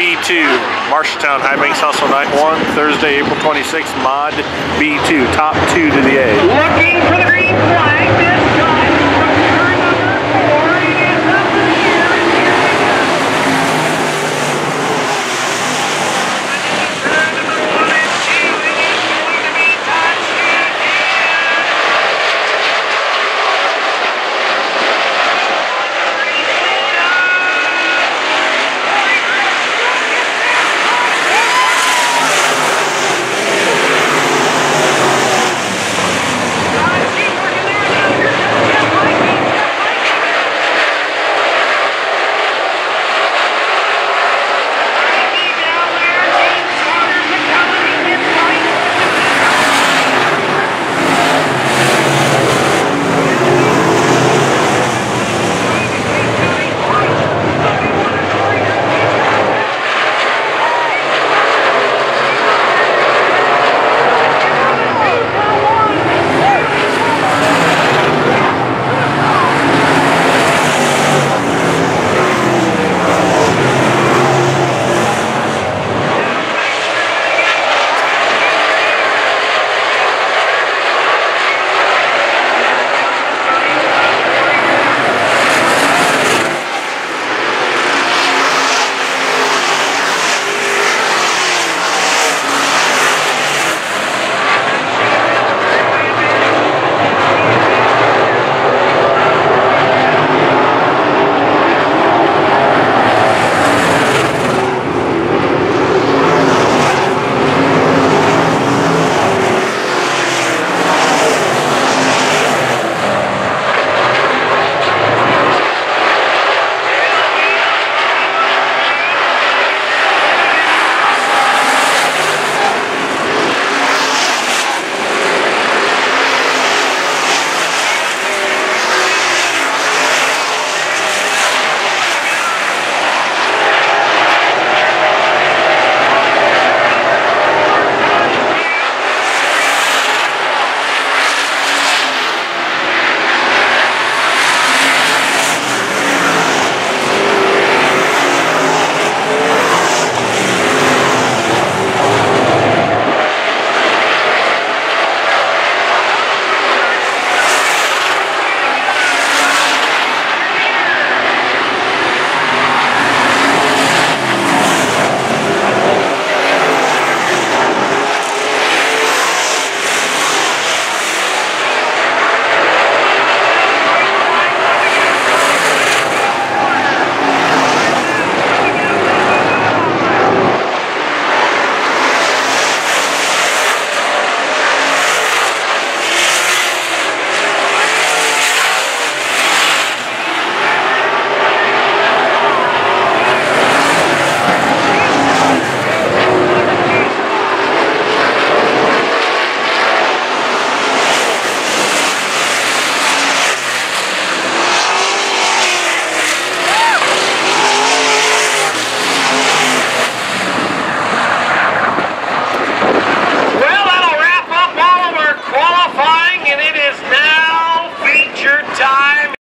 B2, Marshalltown High Banks Hustle Night 1, Thursday, April 26th, Mod B2, top two to the A. Looking for the green flag